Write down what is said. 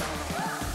あ!